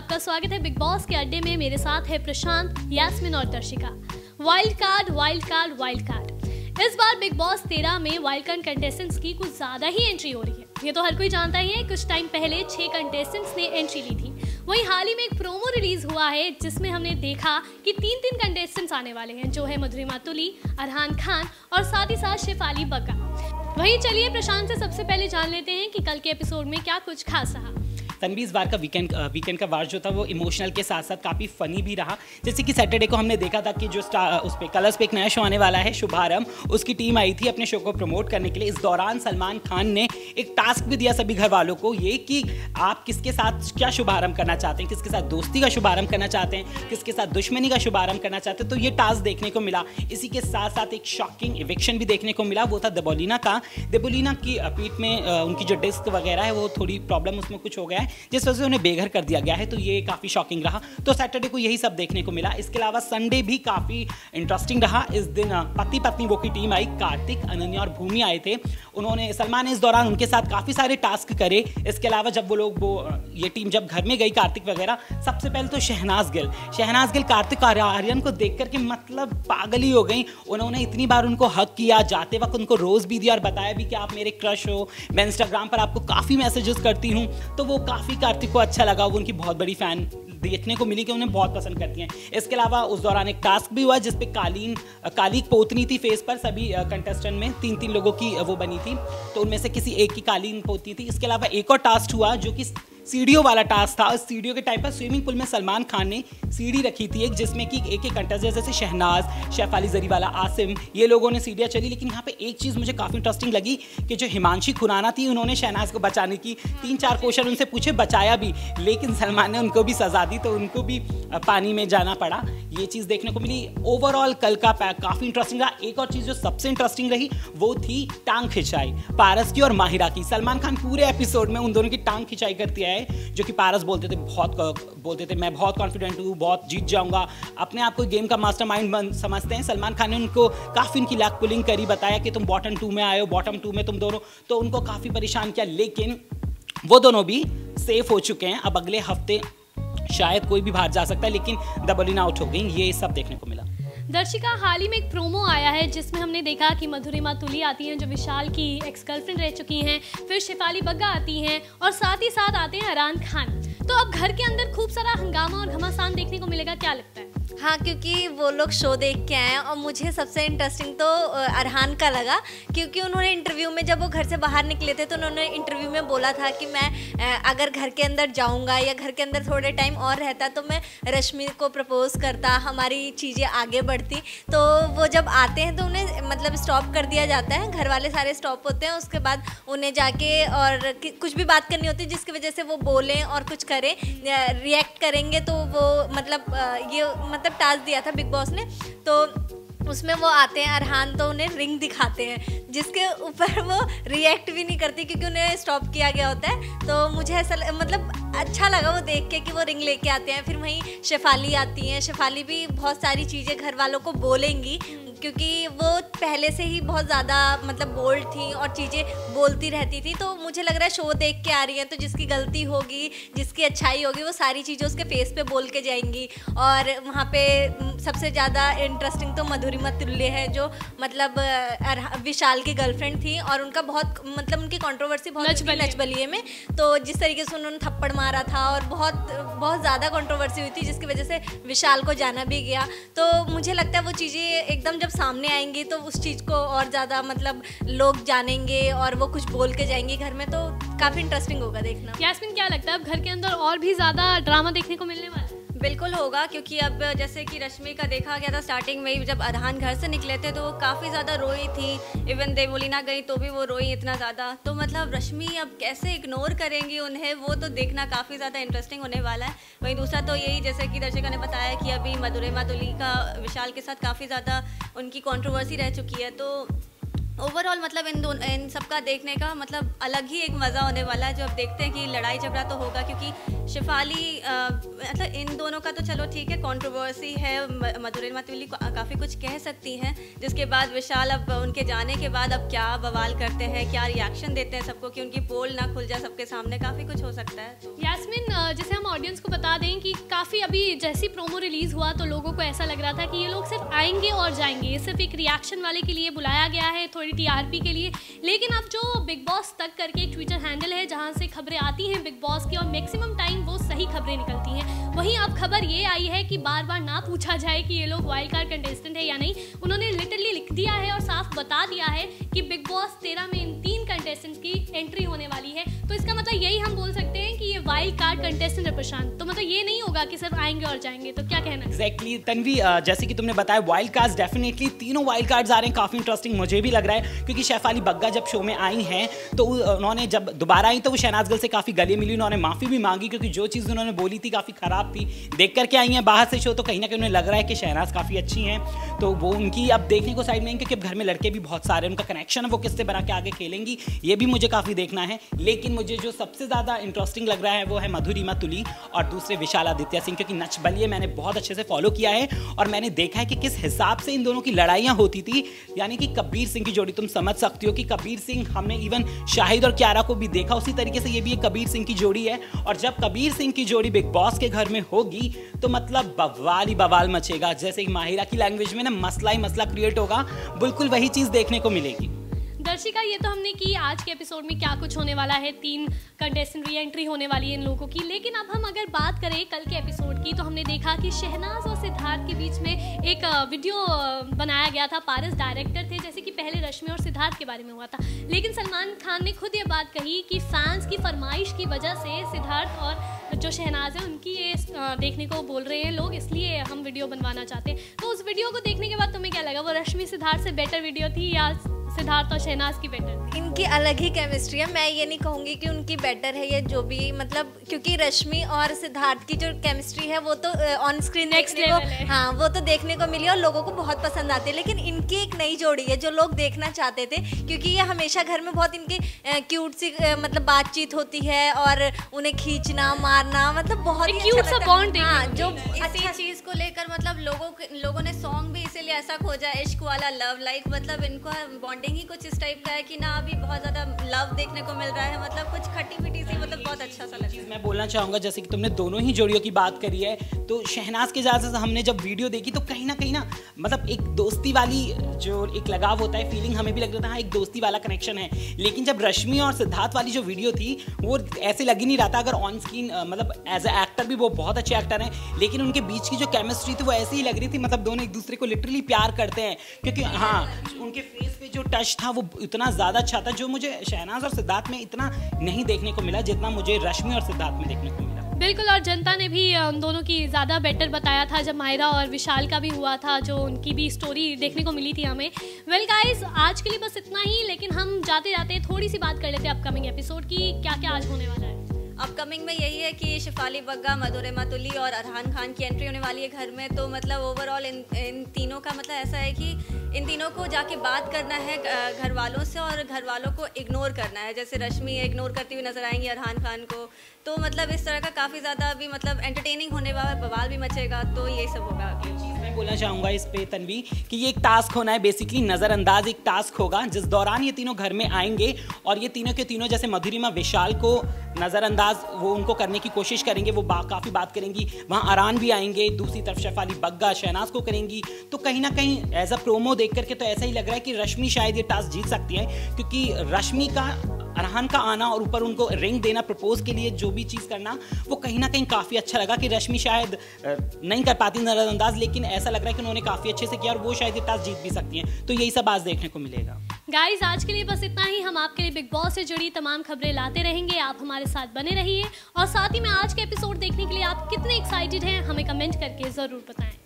आपका स्वागत है बिग बॉस के अड्डे में। मेरे साथ है प्रशांत, यास्मिन और Darshika. Wild card wild card wild card इस बार बिग बॉस तेरह में वाइल्ड कार्ड कंटेस्टेंट्स की कुछ ज़्यादा ही एंट्री हो रही है। ये तो हर कोई जानता ही है, कुछ टाइम पहले छह कंटेस्टेंट्स ने एंट्री ली थी। वहीं हाल ही में एक प्रोमो रिलीज़ हुआ है, जिसमें हमने देखा कि तीन तीन कंटेस्टेंट्स आने वाले हैं, जो है मधुरिमा तुली, अरहान खान और साथ ही साथ शिफाली बग्गा। वहीं चलिए प्रशांत से सबसे पहले जान लेते हैं कि कल के एपिसोड में क्या कुछ खास रहा। तनवी, इस बार का वीकेंड वीकेंड का वार जो था वो इमोशनल के साथ साथ काफ़ी फ़नी भी रहा। जैसे कि सैटरडे को हमने देखा था कि जो स्टार उस पर कलर्स पे एक नया शो आने वाला है, शुभारंभ। उसकी टीम आई थी अपने शो को प्रमोट करने के लिए। इस दौरान सलमान खान ने एक टास्क भी दिया सभी घर वालों को, ये कि आप किसके साथ क्या शुभारंभ करना चाहते हैं? किसके साथ दोस्ती का शुभारंभ करना चाहते हैं? किसके साथ दुश्मनी का शुभारंभ करना चाहते हैं? तो ये टास्क देखने को मिला। इसी के साथ साथ एक शॉकिंग इविक्शन भी देखने को मिला। वो था दबोलिना का देबोलिना की पीठ में उनकी जो डिस्क वगैरह है, वो थोड़ी प्रॉब्लम उसमें कुछ हो गया है, जिस वजह से उन्हें बेघर कर दिया गया है तो ये काफ़ी शॉकिंग रहा। तो सैटरडे को यही सब देखने को मिला। इसके अलावा संडे भी काफ़ी इंटरेस्टिंग रहा। इस दिन पति पत्नी वो की टीम आई, कार्तिक, अनन्या और भूमि आए थे। उन्होंने सलमान इस दौरान उनके साथ काफ़ी सारे टास्क करे। इसके अलावा जब वो लोग, वो ये टीम जब घर में गई, कार्तिक वगैरह, सबसे पहले तो शहनाज गिल। शहनाज गिल कार्तिक आर्यन को देख करके मतलब पागल ही हो गई। उन्होंने इतनी बार उनको हक किया, जाते वक्त उनको रोज़ भी दिया और बताया भी कि आप मेरे क्रश हो। मैं इंस्टाग्राम पर आपको काफ़ी मैसेजेस करती हूँ। तो वो काफ़ी कार्तिक को अच्छा लगा। वो उनकी बहुत बड़ी फ़ैन देखने को मिली कि उन्हें बहुत पसंद करती हैं। इसके अलावा उस दौरान एक टास्क भी हुआ जिसपे कालीन, काली पोतनी थी फेस पर सभी कंटेस्टेंट में। तीन तीन लोगों की वो बनी थी। तो उनमें से किसी एक की कालीन पोतनी थी। इसके अलावा एक और टास्क हुआ जो कि सीढ़ियों वाला टास्क था। और सीढ़ियों के टाइम पर स्विमिंग पूल में सलमान खान ने सीढ़ी रखी थी एक, जिसमें कि एक एक कंटेस्ट जैसे शहनाज, शेफ अली जरीवाला, आसिम, ये लोगों ने सीढ़ियाँ चली। लेकिन यहाँ पे एक चीज़ मुझे काफ़ी इंटरेस्टिंग लगी कि जो हिमांशी खुराना थी, उन्होंने शहनाज को बचाने की तीन चार क्वेश्चन उनसे पूछे, बचाया भी। लेकिन सलमान ने उनको भी सजा दी तो उनको भी पानी में जाना पड़ा। ये चीज़ देखने को मिली। ओवरऑल कल का पैक काफ़ी इंटरेस्टिंग रहा। एक और चीज़ जो सबसे इंटरेस्टिंग रही, वो थी टांग खिंचाई, पारस की और माहिरा की। सलमान खान पूरे एपिसोड में उन दोनों की टांग खिंचाई करती है जो कि पारस बोलते थे, बहुत बोलते थे, मैं बहुत कॉन्फिडेंट हूँ, बहुत जीत जाऊँगा। अपने आप को गेम का मास्टर माइंड समझते हैं। सलमान खान ने उनको काफ़ी उनकी लैक पुलिंग करी, बताया कि तुम बॉटम टू में आए हो बॉटम टू में तुम दोनों। तो उनको काफ़ी परेशान किया, लेकिन वो दोनों भी सेफ़ हो चुके हैं। अब अगले हफ़्ते शायद कोई भी बाहर जा सकता है, लेकिन दबलिन आउट हो गई। ये सब देखने को मिला। दर्शिका, हाल ही में एक प्रोमो आया है जिसमें हमने देखा कि मधुरिमा तुली आती हैं, जो विशाल की एक्स गर्लफ्रेंड रह चुकी हैं, फिर शिफाली बग्गा आती हैं और साथ ही साथ आते हैं अरान खान। तो अब घर के अंदर खूब सारा हंगामा और घमासान देखने को मिलेगा, क्या लगता है? हाँ क्योंकि वो लोग शो देख के आए और मुझे सबसे इंटरेस्टिंग तो अरहान का लगा, क्योंकि उन्होंने इंटरव्यू में जब वो घर से बाहर निकले थे तो उन्होंने इंटरव्यू में बोला था कि मैं अगर घर के अंदर जाऊँगा या घर के अंदर थोड़े टाइम और रहता तो मैं रश्मि को प्रपोज करता, हमारी चीज़ें आगे बढ़ती। तो वो जब आते हैं तो उन्हें मतलब स्टॉप कर दिया जाता है घर वाले सारे स्टॉप होते हैं, उसके बाद उन्हें जाके और कुछ भी बात करनी होती है जिसकी वजह से वो बोलें और कुछ करें रिएक्ट करेंगे तो वो मतलब ये मतलब मतलब टास्क दिया था बिग बॉस ने तो उसमें वो आते हैं, अरहान तो उन्हें रिंग दिखाते हैं, जिसके ऊपर वो रिएक्ट भी नहीं करती क्योंकि उन्हें स्टॉप किया गया होता है। तो मुझे ऐसा मतलब अच्छा लगा वो देख के कि वो रिंग लेके आते हैं, फिर वहीं शेफाली आती हैं, शेफाली भी बहुत सारी चीज़ें घर वालों को बोलेंगी क्योंकि वो पहले से ही बहुत ज़्यादा मतलब बोल्ड थी और चीज़ें बोलती रहती थी तो मुझे लग रहा है शो देख के आ रही है तो जिसकी गलती होगी जिसकी अच्छाई होगी वो सारी चीज़ें उसके फेस पे बोल के जाएँगी। और वहाँ पे सबसे ज़्यादा इंटरेस्टिंग तो मधुरिमा तुल्य है जो मतलब विशाल की गर्लफ्रेंड थी और उनका बहुत मतलब उनकी कॉन्ट्रोवर्सी बहुत नच बलिए में। तो जिस तरीके से उन्होंने थप्पड़ मारा था और बहुत बहुत ज़्यादा कंट्रोवर्सी हुई थी, जिसकी वजह से विशाल को जाना भी गया। तो मुझे लगता है वो चीज़ें एकदम जब सामने आएँगी तो उस चीज़ को और ज़्यादा मतलब लोग जानेंगे और वो कुछ बोल के जाएँगे घर में तो काफ़ी इंटरेस्टिंग होगा देखना। यासमिन, क्या लगता है अब घर के अंदर और भी ज़्यादा ड्रामा देखने को मिलने वाला बिल्कुल होगा, क्योंकि अब जैसे कि रश्मि का देखा गया था स्टार्टिंग में ही जब अरहान घर से निकले थे तो वो काफ़ी ज़्यादा रोई थी। इवन देवोलिना गई तो भी वो रोई इतना ज़्यादा। तो मतलब रश्मि अब कैसे इग्नोर करेंगी उन्हें, वो तो देखना काफ़ी ज़्यादा इंटरेस्टिंग होने वाला है। वहीं दूसरा तो यही, जैसे कि दर्शिका ने बताया कि अभी मधुरे माधुली का, विशाल के साथ काफ़ी ज़्यादा उनकी कॉन्ट्रोवर्सी रह चुकी है तो ओवरऑल मतलब इन दोनों, इन सबका देखने का मतलब अलग ही एक मज़ा होने वाला है, जो अब देखते हैं कि लड़ाई झगड़ा तो होगा, क्योंकि शिफाली मतलब इन दोनों का तो चलो ठीक है कंट्रोवर्सी है मधुरी मतुली काफ़ी कुछ कह सकती हैं, जिसके बाद विशाल अब उनके जाने के बाद अब क्या बवाल करते हैं, क्या रिएक्शन देते हैं सबको कि उनकी पोल ना खुल जाए, सबके सामने काफ़ी कुछ हो सकता है। यासमिन जैसे हम ऑडियंस को बता दें कि काफ़ी अभी जैसी प्रोमो रिलीज़ हुआ तो लोगों को ऐसा लग रहा था कि ये लोग सिर्फ़ आएँगे और जाएँगे, ये सिर्फ़ एक रिएक्शन वाले के लिए बुलाया गया है, थोड़ी थोड़ी टीआरपी के लिए। लेकिन अब जो बिग बॉस तक करके एक ट्विटर हैंडल है, जहाँ से खबरें आती हैं बिग बॉस की, और मैक्सिमम टाइम वो सही खबरें निकलती हैं। वहीं अब खबर ये आई है कि बार बार ना पूछा जाए कि ये लोग वाइल्ड कार्ड कंटेस्टेंट है या नहीं। उन्होंने लिटरली लिख दिया है और साफ़ बता दिया है कि बिग बॉस तेरह में इन तीन कंटेस्टेंट की एंट्री होने वाली है। तो इसका मतलब यही हम बोल सकते हैं कि ये वाइल्ड कार्ड कंटेस्टेंट है प्रशांत। तो मतलब ये नहीं होगा कि सिर्फ़ आएँगे और जाएँगे। तो क्या कहना एक्जैक्टली exactly, तनवी जैसे कि तुमने बताया वाइल्ड कार्ड डेफिनेटली तीनों वाइल्ड कार्ड आ रहे हैं। काफ़ी इंटरेस्टिंग मुझे भी लग रहा है क्योंकि शेफाली बग्गा जब शो में आई हैं तो उन्होंने जब दोबारा आई तो वो शहनाज गल से काफ़ी गले मिली उन्होंने माफ़ी भी मांगी क्योंकि जो चीज़ उन्होंने बोली थी काफ़ी ख़राब थी। देख करके आई हैं बाहर से शो तो कहीं ना कहीं उन्हें लग रहा है कि शहनाज काफ़ी अच्छी हैं। तो वो उनकी अब देखने को साइड में क्योंकि घर में लड़के भी बहुत सारे उनका कनेक्शन है वो किससे बना के आगे खेलेंगी? ये भी मुझे काफ़ी देखना है, लेकिन मुझे जो सबसे ज़्यादा इंटरेस्टिंग लग रहा है वो है मधुरिमा तुली और दूसरे विशाल आदित्य सिंह, क्योंकि नच बलिए मैंने बहुत अच्छे से फॉलो किया है और मैंने देखा है कि किस हिसाब से इन दोनों की लड़ाइयाँ होती थी। यानी कि कबीर सिंह की जोड़ी तुम समझ सकती हो कि कबीर सिंह, हमने इवन शाहिद और क्यारा को भी देखा, उसी तरीके से ये भी एक कबीर सिंह की जोड़ी है। और जब कबीर सिंह की जोड़ी बिग बॉस के घर में होगी तो मतलब बवाल ही बवाल मचेगा। जैसे कि माहिरा की लैंग्वेज में ना मसला ही मसला क्रिएट होगा, बिल्कुल वही चीज़ देखने को मिलेगी। दर्शिका, ये तो हमने की आज के एपिसोड में क्या कुछ होने वाला है। तीन कंटेस्टेंट री एंट्री होने वाली है इन लोगों की। लेकिन अब हम अगर बात करें कल के एपिसोड की तो हमने देखा कि शहनाज और सिद्धार्थ के बीच में एक वीडियो बनाया गया था। पारस डायरेक्टर थे, जैसे कि पहले रश्मि और सिद्धार्थ के बारे में हुआ था। लेकिन सलमान खान ने खुद ये बात कही कि फैंस की फरमाइश की वजह से सिद्धार्थ और जो शहनाज है, उनकी ये देखने को बोल रहे हैं लोग, इसलिए हम वीडियो बनवाना चाहते हैं। तो उस वीडियो को देखने के बाद तुम्हें क्या लगा? वो रश्मि सिद्धार्थ से बेटर वीडियो थी या सिद्धार्थ और शहनाज की बेटर इनकी अलग ही केमिस्ट्री है। मैं ये नहीं कहूँगी कि उनकी बेटर है ये जो भी मतलब क्योंकि रश्मि और सिद्धार्थ की जो केमिस्ट्री है वो तो ऑन स्क्रीन देखने को हाँ। वो तो देखने को मिली और लोगों को बहुत पसंद आती है। लेकिन इनकी एक नई जोड़ी है जो लोग देखना चाहते थे क्योंकि ये हमेशा घर में बहुत इनकी क्यूट सी मतलब बातचीत होती है और उन्हें खींचना मारना मतलब बहुत ही क्यूट अच्छा सा बॉन्ड हाँ। जो इसी अच्छा चीज़ को लेकर मतलब लोगों लोगों ने सॉन्ग भी इसीलिए ऐसा खोजा इश्क वाला लव लाइक मतलब इनको बॉन्ड बॉन्डिंग ही कुछ इस टाइप का है कि ना अभी बहुत ज़्यादा लव देखने को मिल रहा है मतलब कुछ खट्टी मीठी सी मतलब बहुत अच्छा सा लगा मैं बोलना चाहूँगा, जैसे कि तुमने दोनों ही जोड़ियों की बात करी है तो शहनाज के से हमने जब वीडियो देखी तो कहीं ना कहीं ना मतलब एक दोस्ती वाली जो एक लगाव होता है फीलिंग हमें भी लग रहा था हाँ एक दोस्ती वाला कनेक्शन है। लेकिन जब रश्मि और सिद्धार्थ वाली जो वीडियो थी, वो ऐसे लग ही नहीं रहा था अगर ऑन स्क्रीन मतलब एज ए एक्टर भी वो बहुत अच्छे एक्टर हैं, लेकिन उनके बीच की जो केमिस्ट्री थी, वो ऐसे ही लग रही थी मतलब दोनों एक दूसरे को लिटरली प्यार करते हैं। क्योंकि हाँ उनके फेस पे जो टच था, वो इतना ज़्यादा अच्छा था, जो मुझे शहनाज और सिद्धार्थ में इतना नहीं देखने को मिला जितना मुझे रश्मि और सिद्धार्थ में देखने को मिला। बिल्कुल, और जनता ने भी उन दोनों की ज़्यादा बेटर बताया था, जब मायरा और विशाल का भी हुआ था, जो उनकी भी स्टोरी देखने को मिली थी हमें। वेल गाइस आज के लिए बस इतना ही, लेकिन हम जाते जाते थोड़ी सी बात कर लेते हैं अपकमिंग एपिसोड की क्या क्या आज होने वाला है। अपकमिंग में यही है कि शिफाली बग्गा, मधुरे मतुली और अरहान खान की एंट्री होने वाली है घर में। तो मतलब ओवरऑल इन इन तीनों का मतलब ऐसा है कि इन तीनों को जाके बात करना है घर वालों से और घर वालों को इग्नोर करना है। जैसे रश्मि इग्नोर करती हुई नज़र आएँगी अरहान खान को। तो मतलब इस तरह का काफ़ी ज़्यादा अभी मतलब एंटरटेनिंग होने वाला बवाल भी मचेगा। तो यही सब होगा मैं बोलना चाहूँगा इस पे तनवी कि ये एक टास्क होना है बेसिकली नज़रअंदाज एक टास्क होगा जिस दौरान ये तीनों घर में आएँगे और ये तीनों के तीनों जैसे मधुरिमा विशाल को नज़रअंदाज वो उनको करने की कोशिश करेंगे वो बा, काफ़ी बात करेंगी वहाँ आरान भी आएँगे दूसरी तरफ़ शेफाली बग्गा शहनाज को करेंगी तो कहीं ना कहीं एज अ प्रोमो देख करके तो ऐसा ही लग रहा है कि रश्मि शायद ये टास्क जीत सकती है क्योंकि रश्मि का अरहान का आना और ऊपर उनको रिंग देना प्रपोज के लिए जो भी चीज़ करना, वो कहीं ना कहीं काफ़ी अच्छा लगा कि रश्मि शायद नहीं कर पाती नज़रअंदाज, लेकिन ऐसा लग रहा है कि उन्होंने काफ़ी अच्छे से किया और वो शायद ये टास्क जीत भी सकती हैं। तो यही सब आज देखने को मिलेगा। गाइज़ आज के लिए बस इतना ही। हम आपके लिए बिग बॉस से जुड़ी तमाम खबरें लाते रहेंगे। आप हमारे साथ बने रहिए। और साथ ही में आज के एपिसोड देखने के लिए आप कितने एक्साइटेड हैं, हमें कमेंट करके ज़रूर बताएँ।